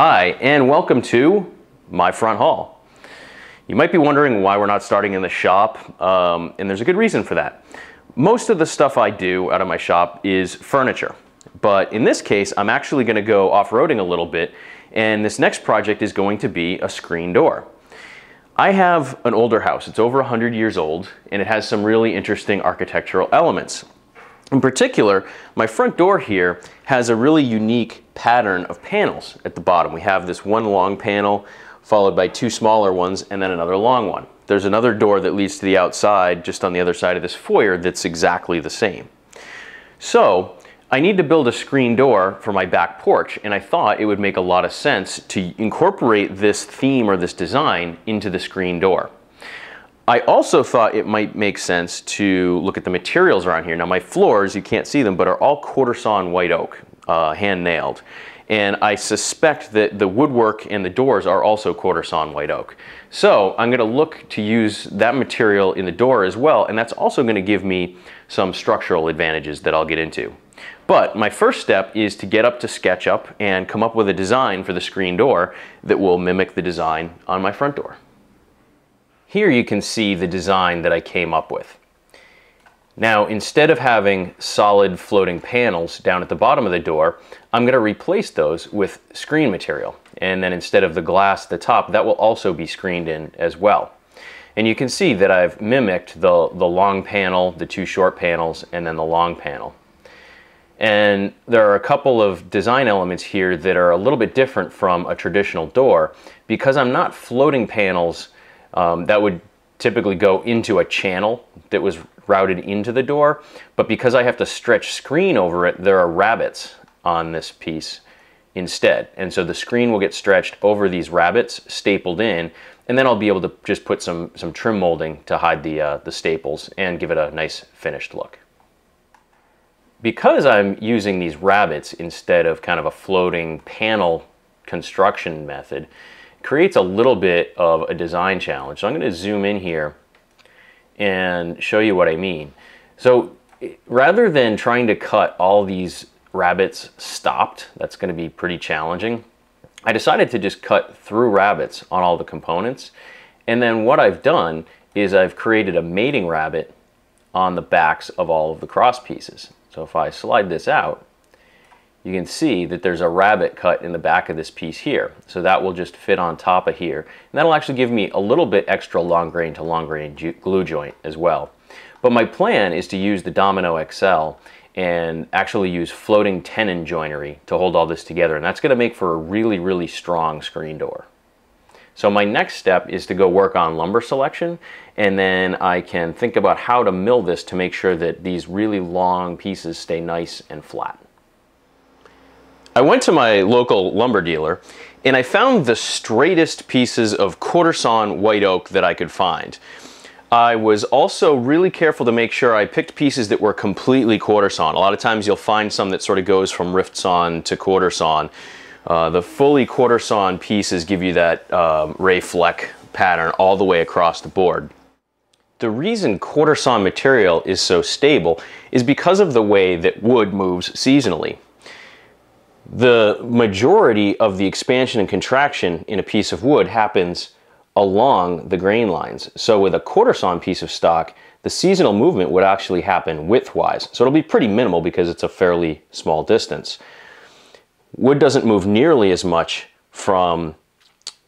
Hi, and welcome to my front hall. You might be wondering why we're not starting in the shop, um, and there's a good reason for that. Most of the stuff I do out of my shop is furniture, but in this case, I'm actually gonna go off-roading a little bit, and this next project is going to be a screen door. I have an older house, it's over 100 years old, and it has some really interesting architectural elements. In particular, my front door here has a really unique pattern of panels at the bottom. We have this one long panel followed by two smaller ones and then another long one. There's another door that leads to the outside just on the other side of this foyer that's exactly the same. So I need to build a screen door for my back porch and I thought it would make a lot of sense to incorporate this theme or this design into the screen door. I also thought it might make sense to look at the materials around here. Now my floors, you can't see them, but are all quarter sawn white oak, uh, hand nailed. And I suspect that the woodwork and the doors are also quarter sawn white oak. So I'm gonna look to use that material in the door as well, and that's also gonna give me some structural advantages that I'll get into. But my first step is to get up to SketchUp and come up with a design for the screen door that will mimic the design on my front door. Here you can see the design that I came up with. Now, instead of having solid floating panels down at the bottom of the door, I'm going to replace those with screen material. And then instead of the glass at the top, that will also be screened in as well. And you can see that I've mimicked the, the long panel, the two short panels, and then the long panel. And there are a couple of design elements here that are a little bit different from a traditional door because I'm not floating panels um, that would typically go into a channel that was routed into the door. But because I have to stretch screen over it, there are rabbets on this piece instead. And so the screen will get stretched over these rabbets, stapled in, and then I'll be able to just put some, some trim molding to hide the, uh, the staples and give it a nice finished look. Because I'm using these rabbets instead of kind of a floating panel construction method, creates a little bit of a design challenge. So I'm going to zoom in here and show you what I mean. So rather than trying to cut all these rabbets stopped, that's going to be pretty challenging. I decided to just cut through rabbets on all the components. And then what I've done is I've created a mating rabbet on the backs of all of the cross pieces. So if I slide this out, you can see that there's a rabbet cut in the back of this piece here. So that will just fit on top of here. And that'll actually give me a little bit extra long grain to long grain glue joint as well. But my plan is to use the Domino XL and actually use floating tenon joinery to hold all this together. And that's gonna make for a really, really strong screen door. So my next step is to go work on lumber selection and then I can think about how to mill this to make sure that these really long pieces stay nice and flat. I went to my local lumber dealer and I found the straightest pieces of quarter sawn white oak that I could find. I was also really careful to make sure I picked pieces that were completely quarter sawn. A lot of times you'll find some that sort of goes from rift sawn to quarter sawn. Uh, the fully quarter sawn pieces give you that um, ray fleck pattern all the way across the board. The reason quarter sawn material is so stable is because of the way that wood moves seasonally the majority of the expansion and contraction in a piece of wood happens along the grain lines. So with a quarter sawn piece of stock, the seasonal movement would actually happen widthwise. So it'll be pretty minimal because it's a fairly small distance. Wood doesn't move nearly as much from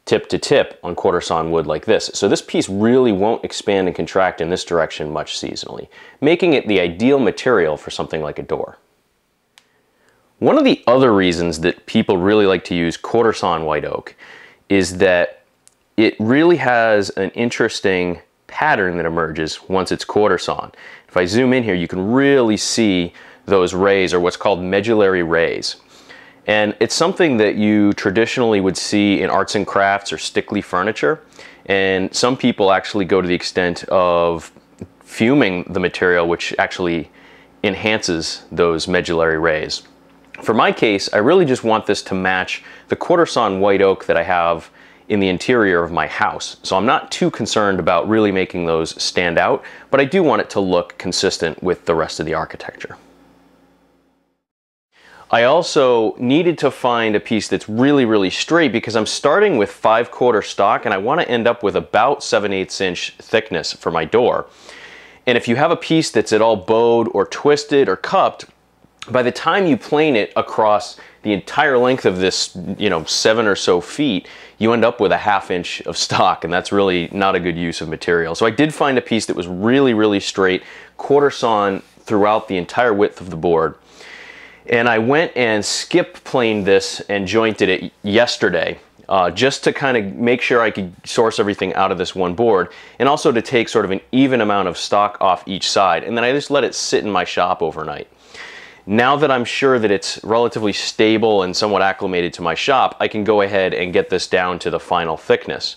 tip to tip on quarter sawn wood like this. So this piece really won't expand and contract in this direction much seasonally, making it the ideal material for something like a door. One of the other reasons that people really like to use quarter sawn white oak is that it really has an interesting pattern that emerges once it's quarter sawn. If I zoom in here, you can really see those rays or what's called medullary rays. And it's something that you traditionally would see in arts and crafts or Stickley furniture. And some people actually go to the extent of fuming the material, which actually enhances those medullary rays. For my case, I really just want this to match the quarter sawn white oak that I have in the interior of my house. So I'm not too concerned about really making those stand out, but I do want it to look consistent with the rest of the architecture. I also needed to find a piece that's really, really straight because I'm starting with five quarter stock and I want to end up with about 7 8 inch thickness for my door. And if you have a piece that's at all bowed or twisted or cupped, by the time you plane it across the entire length of this, you know, seven or so feet, you end up with a half inch of stock, and that's really not a good use of material. So I did find a piece that was really, really straight, quarter sawn throughout the entire width of the board. And I went and skip planed this and jointed it yesterday. Uh, just to kind of make sure I could source everything out of this one board and also to take sort of an even amount of stock off each side. And then I just let it sit in my shop overnight. Now that I'm sure that it's relatively stable and somewhat acclimated to my shop, I can go ahead and get this down to the final thickness.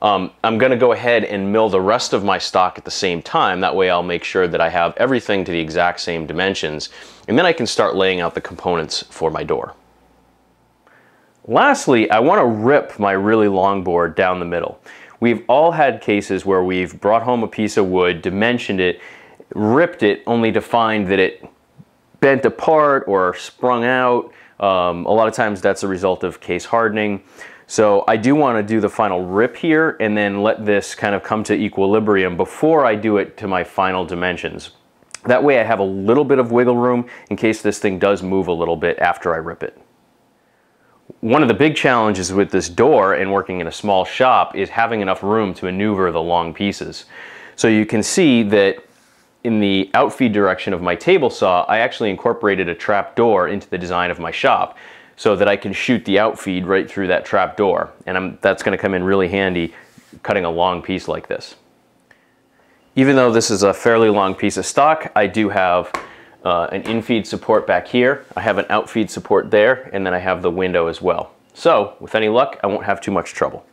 Um, I'm going to go ahead and mill the rest of my stock at the same time. That way I'll make sure that I have everything to the exact same dimensions. And then I can start laying out the components for my door. Lastly, I want to rip my really long board down the middle. We've all had cases where we've brought home a piece of wood, dimensioned it, ripped it, only to find that it bent apart or sprung out. Um, a lot of times that's a result of case hardening. So I do want to do the final rip here and then let this kind of come to equilibrium before I do it to my final dimensions. That way I have a little bit of wiggle room in case this thing does move a little bit after I rip it. One of the big challenges with this door and working in a small shop is having enough room to maneuver the long pieces. So you can see that in the outfeed direction of my table saw, I actually incorporated a trap door into the design of my shop so that I can shoot the outfeed right through that trap door. And I'm, that's gonna come in really handy cutting a long piece like this. Even though this is a fairly long piece of stock, I do have uh, an infeed support back here. I have an outfeed support there, and then I have the window as well. So with any luck, I won't have too much trouble.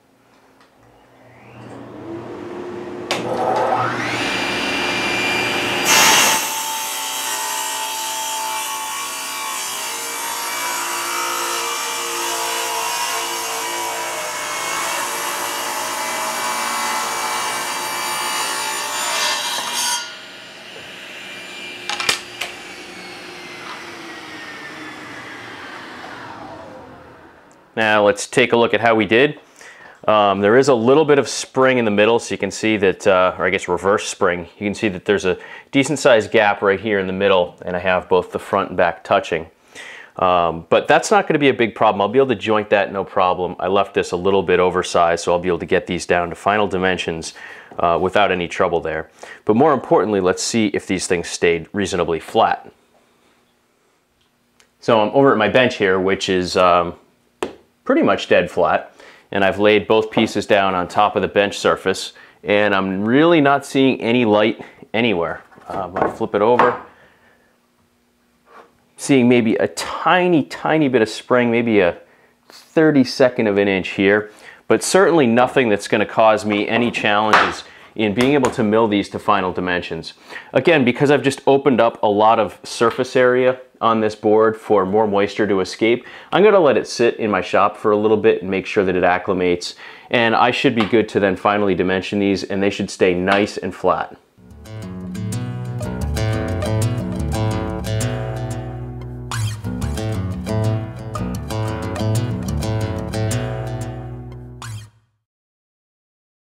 Now let's take a look at how we did. Um, there is a little bit of spring in the middle, so you can see that, uh, or I guess reverse spring. You can see that there's a decent sized gap right here in the middle, and I have both the front and back touching. Um, but that's not going to be a big problem. I'll be able to joint that no problem. I left this a little bit oversized, so I'll be able to get these down to final dimensions uh, without any trouble there. But more importantly, let's see if these things stayed reasonably flat. So I'm over at my bench here, which is um, pretty much dead flat. And I've laid both pieces down on top of the bench surface and I'm really not seeing any light anywhere. Um, I flip it over, seeing maybe a tiny, tiny bit of spring, maybe a 32nd of an inch here, but certainly nothing that's gonna cause me any challenges in being able to mill these to final dimensions. Again, because I've just opened up a lot of surface area on this board for more moisture to escape, I'm gonna let it sit in my shop for a little bit and make sure that it acclimates. And I should be good to then finally dimension these and they should stay nice and flat.